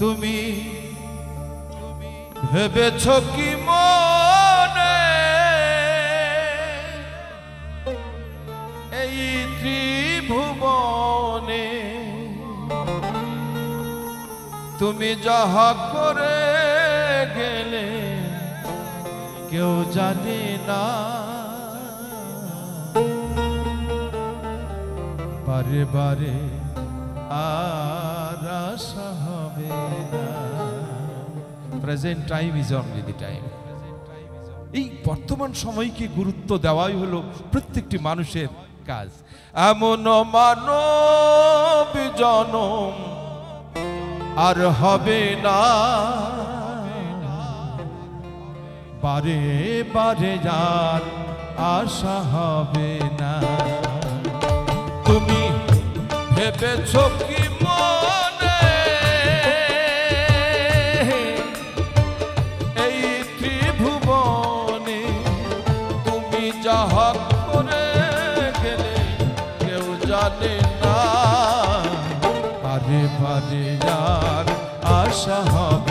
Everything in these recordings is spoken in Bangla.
তুমি ভেবেছ কি মনে? এই ত্রিভুবনে তুমি যাহা করে গেলে, কেউ জানে না। বারে বারে আর present time is only the time এই বর্তমান সময়কে গুরুত্ব দেওয়াই হলো প্রত্যেকটি মানুষের কাজ। এমন মানব জনম আর হবে না। বারে বারে যার আশা হবে না। তুমি ভেবেছ কি আশা হবে।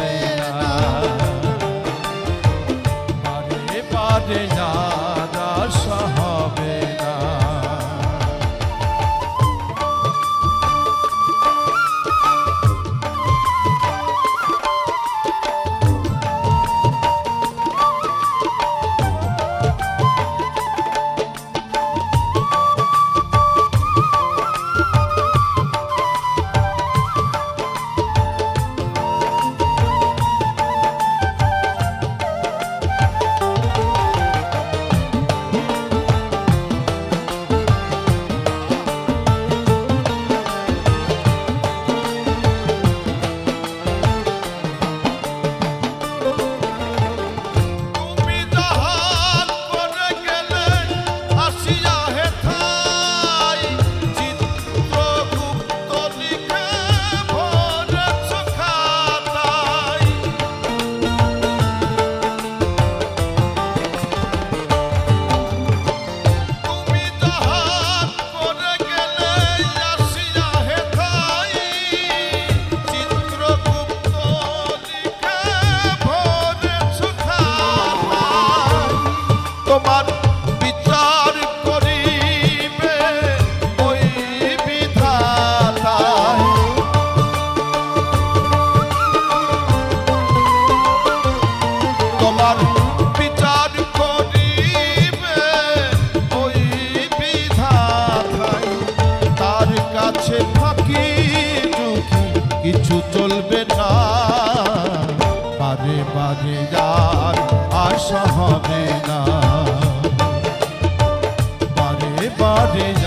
কাছে চলবে না। বারে বারে যার আশা হবে না। বারে বারে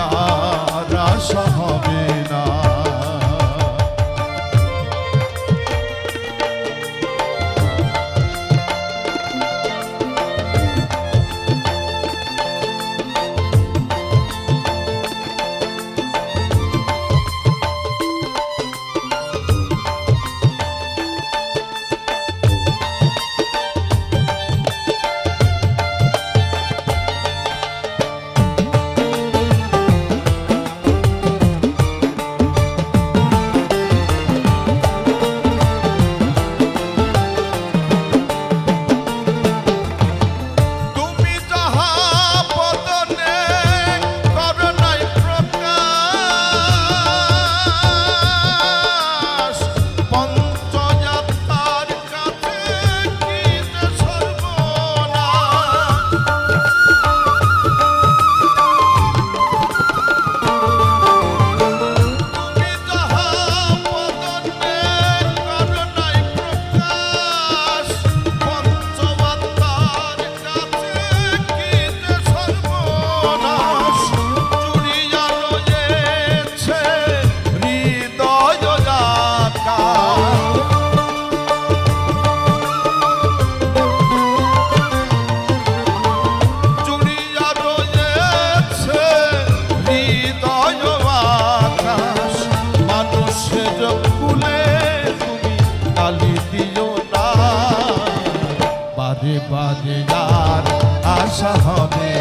বাজে যার আশা হবে।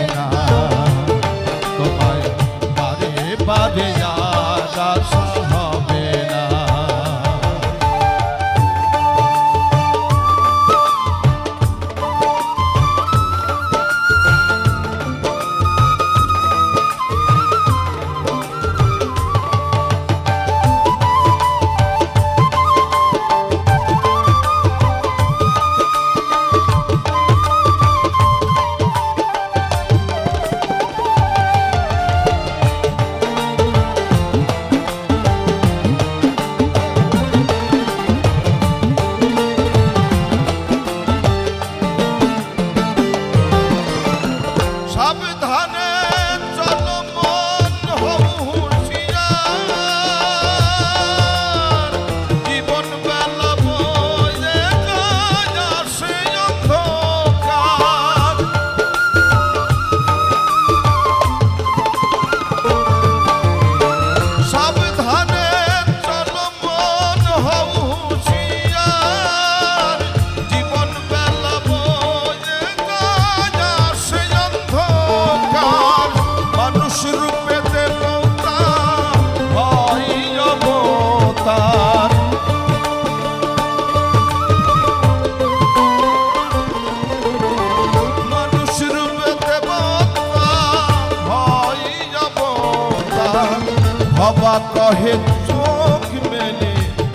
হবা কহে, চোখ মেলে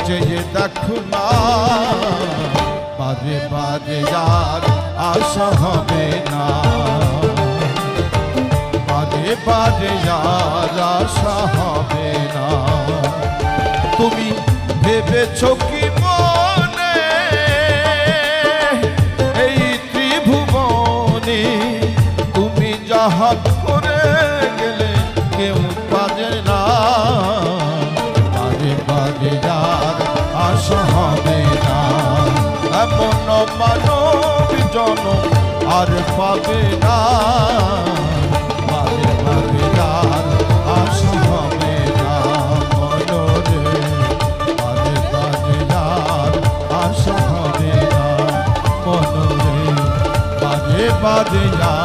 যে দেখো না। বাজে বাজে যার আশা হবে না। বাজে বাজে যার আশা হবে না। তুমি ভেবেছ কি মনে? এই ত্রিভুবনে তুমি যাহা করে গেলে কেউ মানব জনম আর পাবে না। আশা হবে না আশা হবে না মনরে বাজে বাজে যার